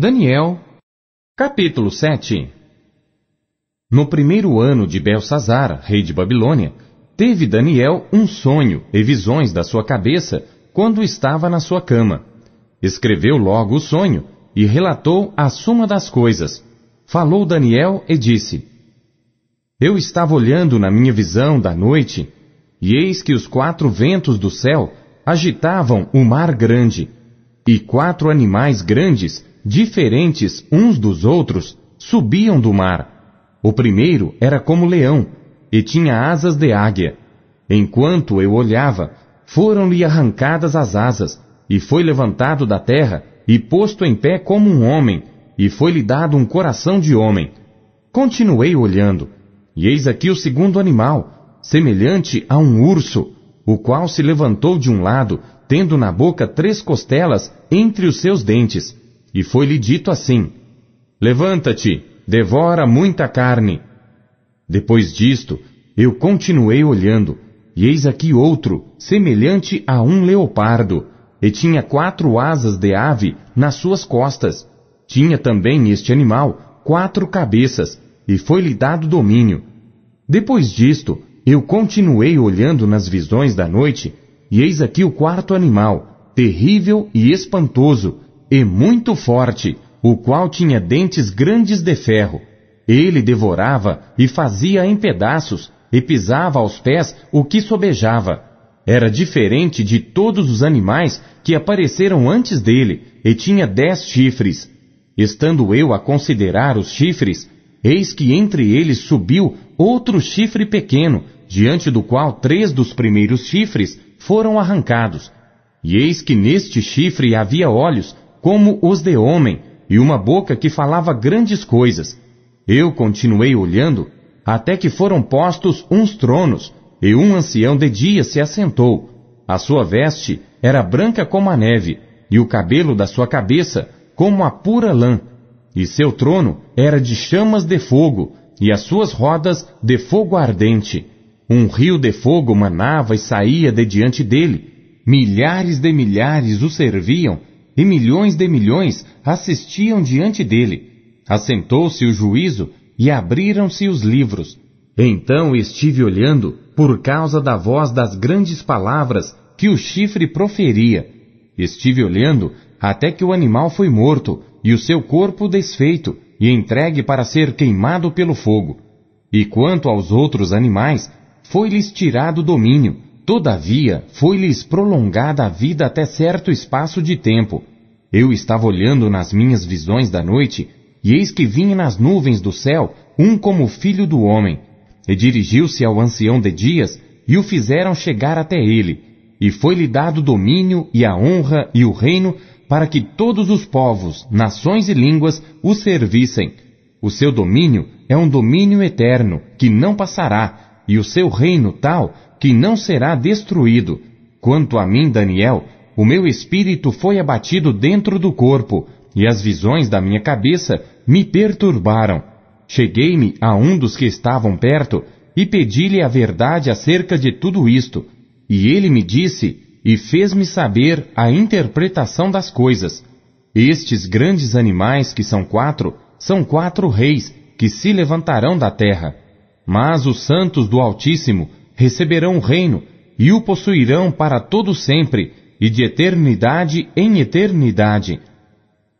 Daniel, capítulo 7 No primeiro ano de Belsazar, rei de Babilônia, teve Daniel um sonho e visões da sua cabeça quando estava na sua cama. Escreveu logo o sonho e relatou a suma das coisas. Falou Daniel e disse: Eu estava olhando na minha visão da noite, e eis que os quatro ventos do céu agitavam o mar grande, e quatro animais grandes diferentes uns dos outros, subiam do mar. O primeiro era como leão, e tinha asas de águia. Enquanto eu olhava, foram-lhe arrancadas as asas, e foi levantado da terra, e posto em pé como um homem, e foi-lhe dado um coração de homem. Continuei olhando, e eis aqui o segundo animal, semelhante a um urso, o qual se levantou de um lado, tendo na boca três costelas entre os seus dentes, e foi-lhe dito assim: Levanta-te, devora muita carne. Depois disto, eu continuei olhando, e eis aqui outro, semelhante a um leopardo, e tinha quatro asas de ave nas suas costas. Tinha também este animal quatro cabeças, e foi-lhe dado domínio. Depois disto, eu continuei olhando nas visões da noite, e eis aqui o quarto animal, terrível e espantoso, e muito forte, o qual tinha dentes grandes de ferro. Ele devorava e fazia em pedaços, e pisava aos pés o que sobejava. Era diferente de todos os animais que apareceram antes dele, e tinha dez chifres. Estando eu a considerar os chifres, eis que entre eles subiu outro chifre pequeno, diante do qual três dos primeiros chifres foram arrancados. E eis que neste chifre havia olhos como os de homem, e uma boca que falava grandes coisas. Eu continuei olhando, até que foram postos uns tronos, e um ancião de dia se assentou. A sua veste era branca como a neve, e o cabelo da sua cabeça como a pura lã. E seu trono era de chamas de fogo, e as suas rodas de fogo ardente. Um rio de fogo manava e saía de diante dele. Milhares de milhares o serviam, e milhões de milhões assistiam diante dele. Assentou-se o juízo e abriram-se os livros. Então estive olhando por causa da voz das grandes palavras que o chifre proferia. Estive olhando até que o animal foi morto e o seu corpo desfeito e entregue para ser queimado pelo fogo. E quanto aos outros animais, foi-lhes tirado o domínio, Todavia, foi-lhes prolongada a vida até certo espaço de tempo. Eu estava olhando nas minhas visões da noite, e eis que vinha nas nuvens do céu um como filho do homem, e dirigiu-se ao ancião de dias, e o fizeram chegar até ele, e foi-lhe dado domínio e a honra e o reino, para que todos os povos, nações e línguas o servissem. O seu domínio é um domínio eterno, que não passará, e o seu reino tal, que não será destruído. Quanto a mim, Daniel, o meu espírito foi abatido dentro do corpo, e as visões da minha cabeça me perturbaram. Cheguei-me a um dos que estavam perto e pedi-lhe a verdade acerca de tudo isto. E ele me disse e fez-me saber a interpretação das coisas. Estes grandes animais, que são quatro, são quatro reis que se levantarão da terra. Mas os santos do Altíssimo receberão o reino e o possuirão para todo sempre e de eternidade em eternidade.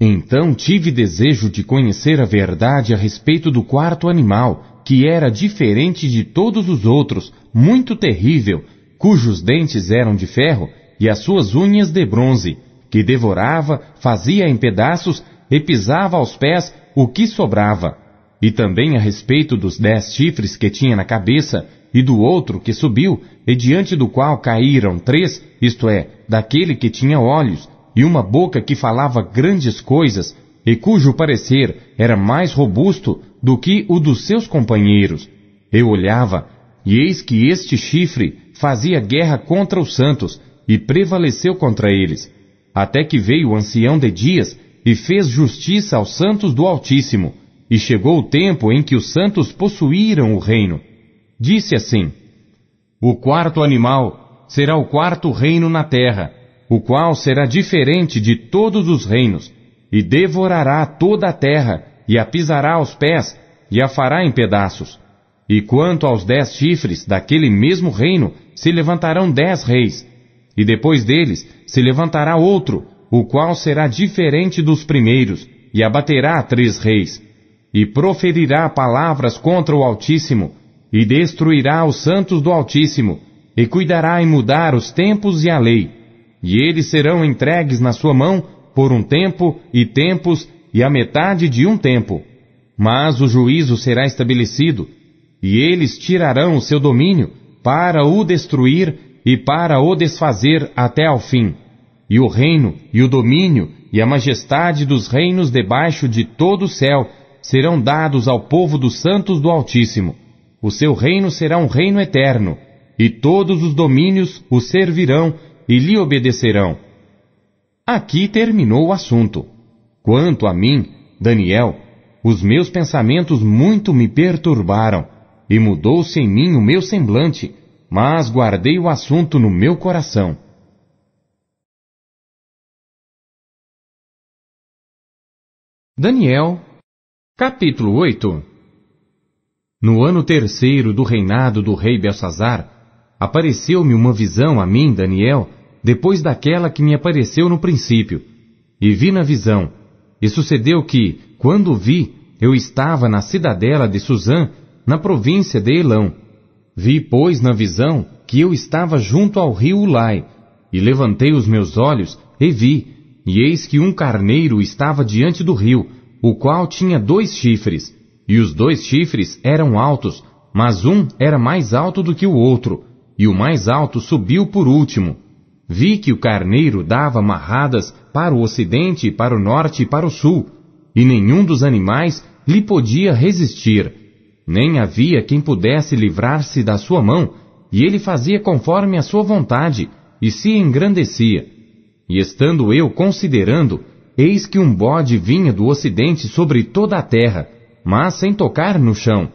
Então tive desejo de conhecer a verdade a respeito do quarto animal, que era diferente de todos os outros, muito terrível, cujos dentes eram de ferro e as suas unhas de bronze, que devorava, fazia em pedaços e pisava aos pés o que sobrava. E também a respeito dos dez chifres que tinha na cabeça, e do outro que subiu, e diante do qual caíram três, isto é, daquele que tinha olhos, e uma boca que falava grandes coisas, e cujo parecer era mais robusto do que o dos seus companheiros. Eu olhava, e eis que este chifre fazia guerra contra os santos, e prevaleceu contra eles, até que veio o ancião de dias, e fez justiça aos santos do Altíssimo, e chegou o tempo em que os santos possuíram o reino. Disse assim: O quarto animal será o quarto reino na terra, o qual será diferente de todos os reinos, e devorará toda a terra, e a pisará aos pés, e a fará em pedaços. E quanto aos dez chifres daquele mesmo reino, se levantarão dez reis, e depois deles se levantará outro, o qual será diferente dos primeiros, e abaterá três reis, e proferirá palavras contra o Altíssimo, e destruirá os santos do Altíssimo, e cuidará em mudar os tempos e a lei, e eles serão entregues na sua mão por um tempo e tempos e a metade de um tempo. Mas o juízo será estabelecido, e eles tirarão o seu domínio para o destruir e para o desfazer até ao fim. E o reino, e o domínio, e a majestade dos reinos debaixo de todo o céu serão dados ao povo dos santos do Altíssimo. O seu reino será um reino eterno, e todos os domínios o servirão e lhe obedecerão. Aqui terminou o assunto. Quanto a mim, Daniel, os meus pensamentos muito me perturbaram, e mudou-se em mim o meu semblante, mas guardei o assunto no meu coração. Daniel, capítulo 8 No ano terceiro do reinado do rei Belsazar, apareceu-me uma visão a mim, Daniel, depois daquela que me apareceu no princípio. E vi na visão. E sucedeu que, quando vi, eu estava na cidadela de Suzã, na província de Elão. Vi, pois, na visão, que eu estava junto ao rio Ulai, e levantei os meus olhos, e vi, e eis que um carneiro estava diante do rio, o qual tinha dois chifres, e os dois chifres eram altos, mas um era mais alto do que o outro, e o mais alto subiu por último. Vi que o carneiro dava marradas para o ocidente, para o norte e para o sul, e nenhum dos animais lhe podia resistir. Nem havia quem pudesse livrar-se da sua mão, e ele fazia conforme a sua vontade, e se engrandecia. E estando eu considerando, eis que um bode vinha do ocidente sobre toda a terra, mas sem tocar no chão.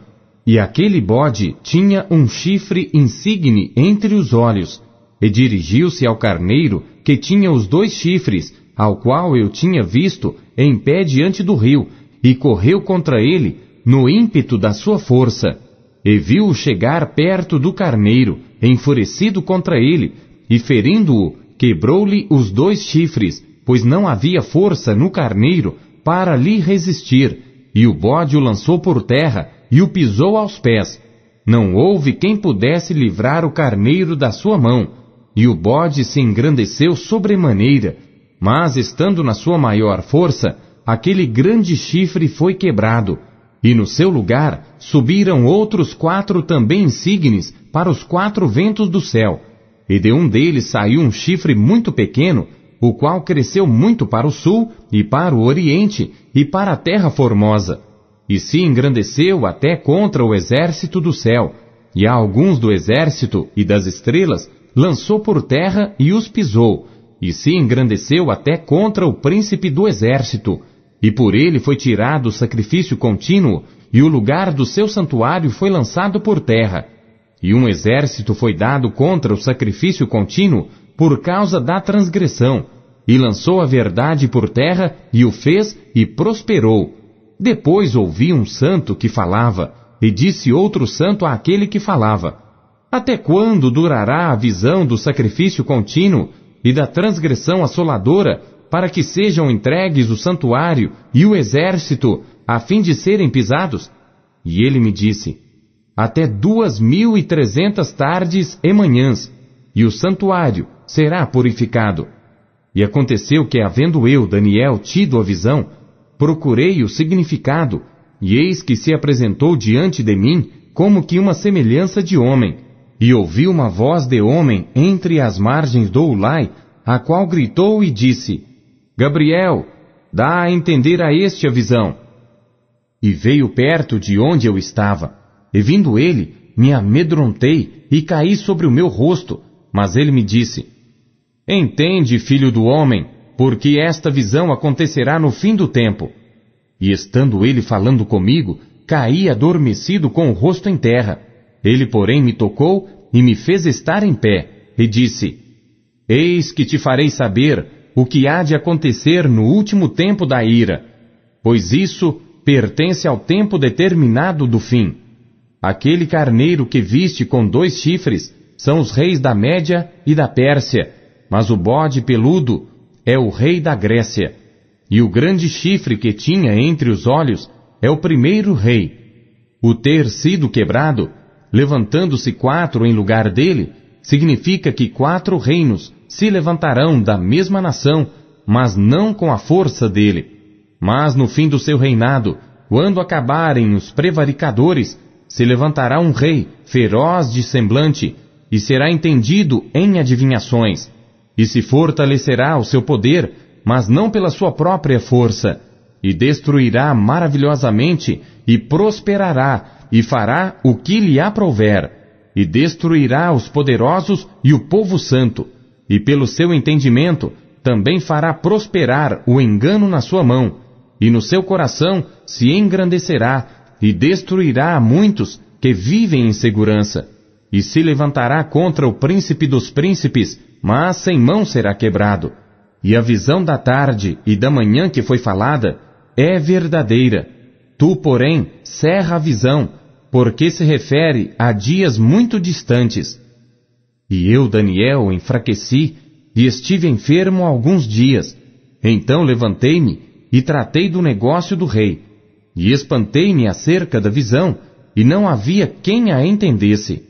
E aquele bode tinha um chifre insigne entre os olhos, e dirigiu-se ao carneiro que tinha os dois chifres, ao qual eu tinha visto em pé diante do rio, e correu contra ele no ímpeto da sua força, e viu-o chegar perto do carneiro, enfurecido contra ele, e ferindo-o, quebrou-lhe os dois chifres, pois não havia força no carneiro para lhe resistir, e o bode o lançou por terra e o pisou aos pés. Não houve quem pudesse livrar o carneiro da sua mão, e o bode se engrandeceu sobremaneira, mas estando na sua maior força, aquele grande chifre foi quebrado, e no seu lugar subiram outros quatro também insígnes para os quatro ventos do céu, e de um deles saiu um chifre muito pequeno, o qual cresceu muito para o sul e para o oriente e para a terra formosa, e se engrandeceu até contra o exército do céu, e a alguns do exército e das estrelas lançou por terra e os pisou, e se engrandeceu até contra o príncipe do exército, e por ele foi tirado o sacrifício contínuo, e o lugar do seu santuário foi lançado por terra. E um exército foi dado contra o sacrifício contínuo por causa da transgressão, e lançou a verdade por terra, e o fez, e prosperou. Depois ouvi um santo que falava, e disse outro santo àquele que falava, até quando durará a visão do sacrifício contínuo e da transgressão assoladora para que sejam entregues o santuário e o exército a fim de serem pisados? E ele me disse, até duas mil e trezentas tardes e manhãs, e o santuário será purificado. E aconteceu que, havendo eu, Daniel, tido a visão, procurei o significado, e eis que se apresentou diante de mim como que uma semelhança de homem, e ouvi uma voz de homem entre as margens do Ulai, a qual gritou e disse, Gabriel, dá a entender a este a visão. E veio perto de onde eu estava, e vindo ele, me amedrontei e caí sobre o meu rosto, mas ele me disse, Entende, filho do homem, porque esta visão acontecerá no fim do tempo. E estando ele falando comigo, caí adormecido com o rosto em terra. Ele, porém, me tocou e me fez estar em pé, e disse: Eis que te farei saber o que há de acontecer no último tempo da ira, pois isso pertence ao tempo determinado do fim. Aquele carneiro que viste com dois chifres são os reis da Média e da Pérsia, mas o bode peludo é o rei da Grécia. E o grande chifre que tinha entre os olhos é o primeiro rei. O ter sido quebrado, levantando-se quatro em lugar dele, significa que quatro reinos se levantarão da mesma nação, mas não com a força dele. Mas no fim do seu reinado, quando acabarem os prevaricadores, se levantará um rei, feroz de semblante, e será entendido em adivinhações, e se fortalecerá o seu poder, mas não pela sua própria força, e destruirá maravilhosamente, e prosperará, e fará o que lhe aprouver, e destruirá os poderosos e o povo santo, e pelo seu entendimento também fará prosperar o engano na sua mão, e no seu coração se engrandecerá, e destruirá a muitos que vivem em segurança, e se levantará contra o príncipe dos príncipes, mas sem mão será quebrado. E a visão da tarde e da manhã que foi falada é verdadeira. Tu, porém, cerra a visão, porque se refere a dias muito distantes. E eu, Daniel, enfraqueci e estive enfermo alguns dias. Então levantei-me e tratei do negócio do rei. E espantei-me acerca da visão, e não havia quem a entendesse.